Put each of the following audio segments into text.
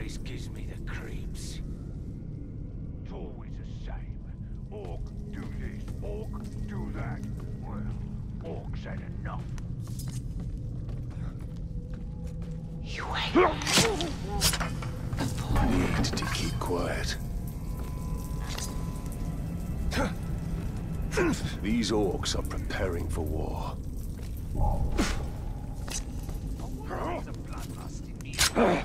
place gives me the creeps. It's always the same. Orc, do this. Orc, do that. Well, Orc had enough. You wait. Need to keep quiet. These orcs are preparing for war. There's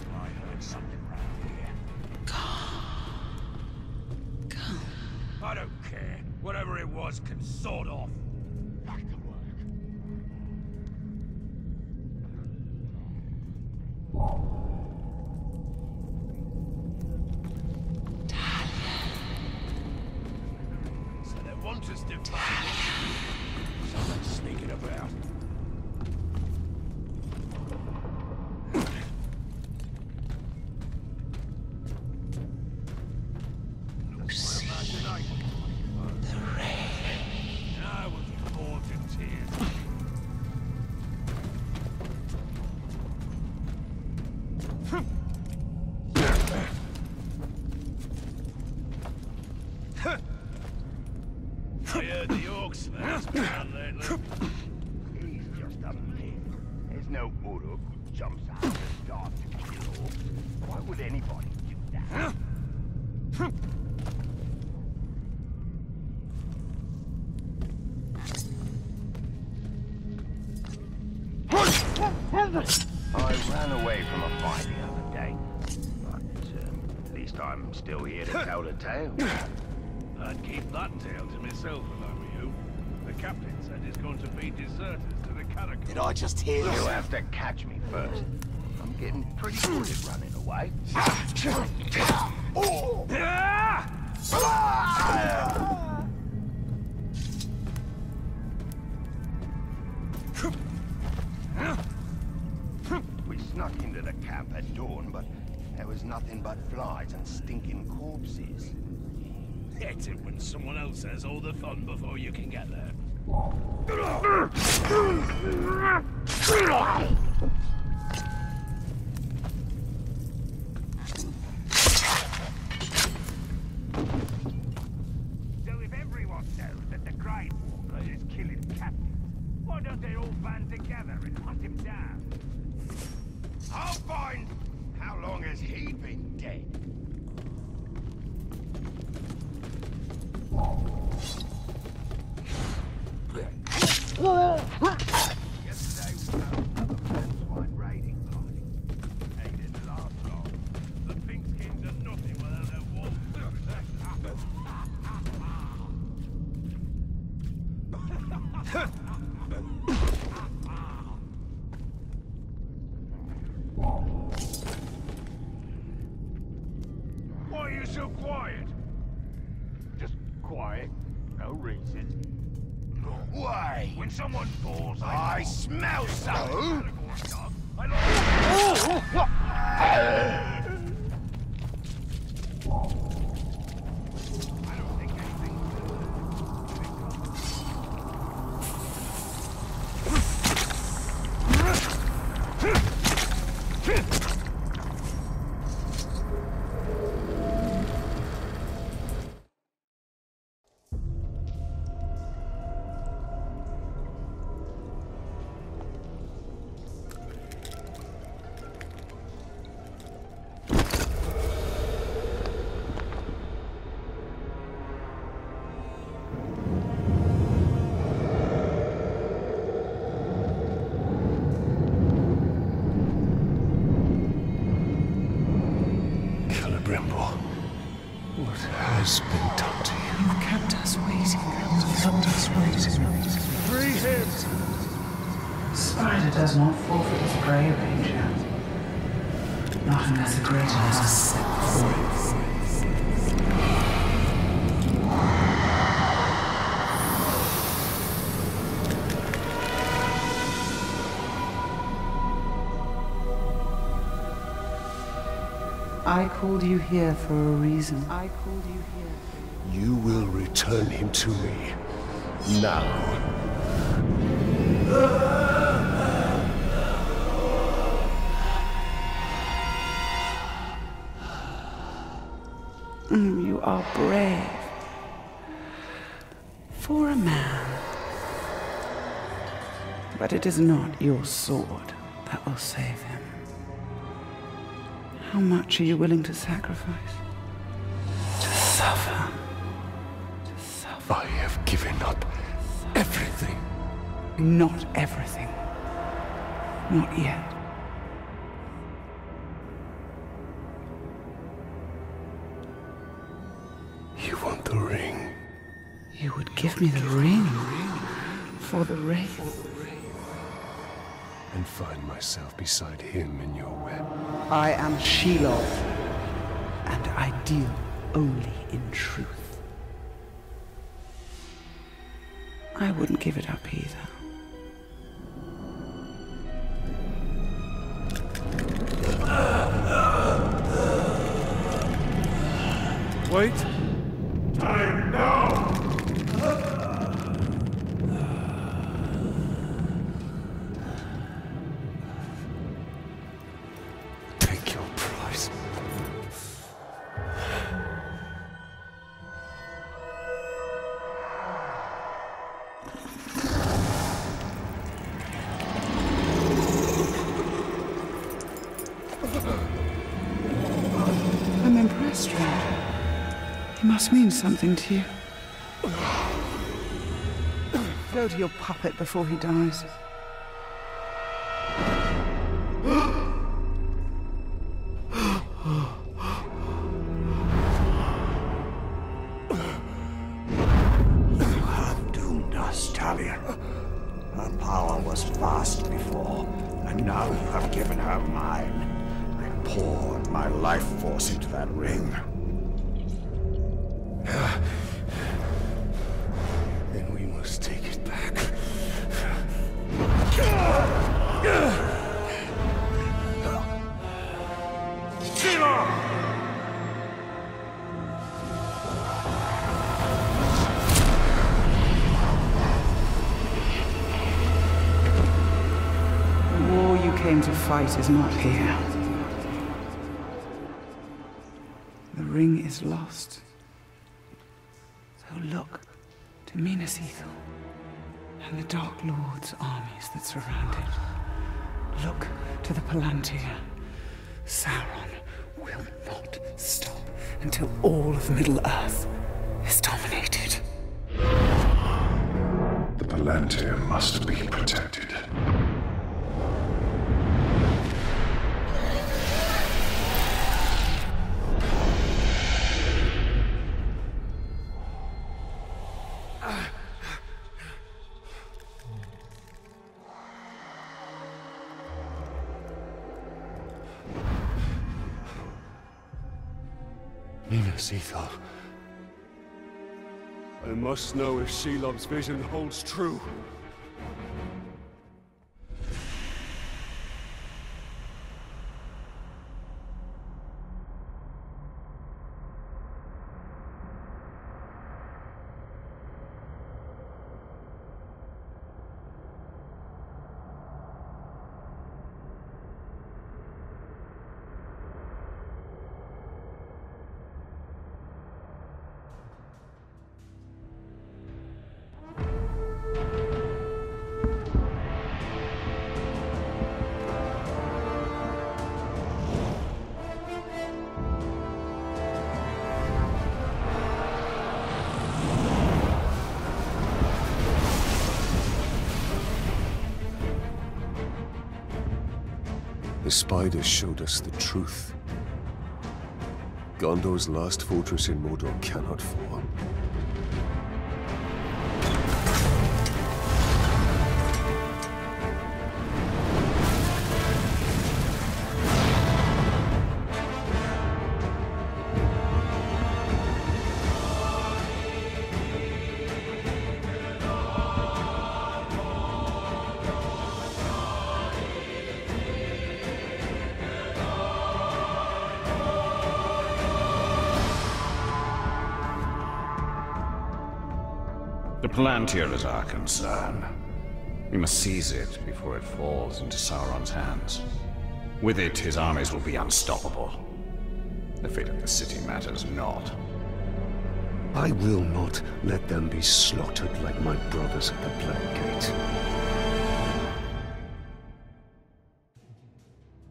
I heard something round here. Come. I don't care. Whatever it was can sort off. Back to work. So they want us to fight. Someone's sneaking about. Anybody do that? I ran away from a fight the other day. But uh, at least I'm still here to tell the tale. I'd keep that tale to myself if I were you. The captain said he's going to be deserters to the catacombs. Did I just hear You'll have to catch me first. Getting pretty good at running away. We snuck into the camp at dawn, but there was nothing but flies and stinking corpses. Hit it when someone else has all the fun before you can get there. don't they all band together and hunt him down? I'll find... How long has he been dead? Yesterday so quiet? Just quiet. No reason. Why? When someone falls, I, I smell something. I Celebrimbor, what has been done to you? You've kept us waiting. Kept us waiting. Free him! Spider does not forfeit its prey, Ranger. Not unless a greater is set before it. I called you here for a reason. I called you here. You will return him to me. Now. Mm, You are brave. For a man. But it is not your sword that will save him. How much are you willing to sacrifice? To suffer. To suffer. I have given up everything. Not everything. Not yet. You want the ring. You would give me the ring for the wraith. And find myself beside him in your web. I am Shelob, and I deal only in truth. I wouldn't give it up either. Wait. Must mean something to you. Go to your puppet before he dies. You have doomed us, Talion. Her power was vast before, and now you have given her mine. I poured my life force into that ring. Must take it back. You came to fight is not here. The ring is lost. So look to Minas Ithil and the Dark Lord's armies that surround it. Look to the Palantir. Sauron will not stop until all of Middle-earth is dominated. The Palantir must be protected. Minas Ithil. I must know if Shelob's vision holds true. Spider showed us the truth. Gondor's last fortress in Mordor cannot fall. Palantir is our concern. We must seize it before it falls into Sauron's hands. With it, his armies will be unstoppable. The fate of the city matters not. I will not let them be slaughtered like my brothers at the Black Gate.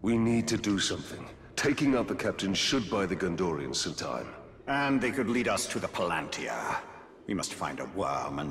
We need to do something. Taking out the captain should buy the Gondorians some time. And they could lead us to the Palantir. We must find a worm and